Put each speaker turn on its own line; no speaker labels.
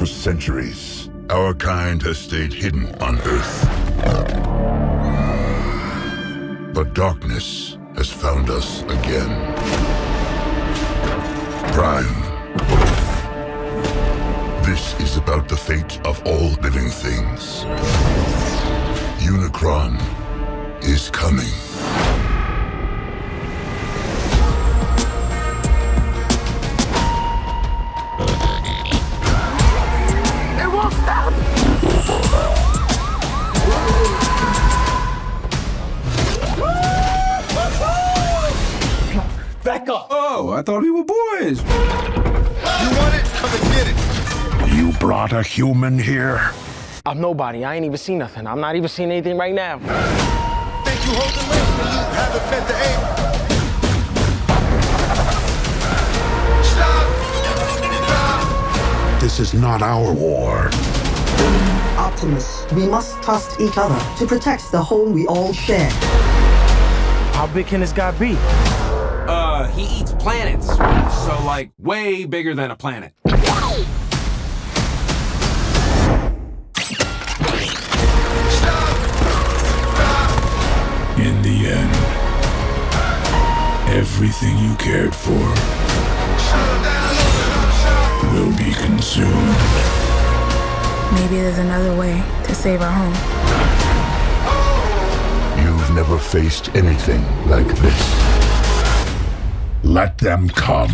for centuries, our kind has stayed hidden on Earth. But darkness has found us again. Prime. This is about the fate of all living things. Unicron is coming.
Back up!
Oh, I thought we were boys.
You want it? Come and get it!
You brought a human here?
I'm nobody. I ain't even seen nothing. I'm not even seeing anything right now.
Think you hold the list when you haven't met the aim? Stop!
This is not our war.
Optimus, we must trust each other to protect the home we all share.
How big can this guy be?
Uh, he eats planets. So, like, way bigger than a planet.
In the end, everything you cared for
Maybe there's another way to save our home.
You've never faced anything like this. Let them come.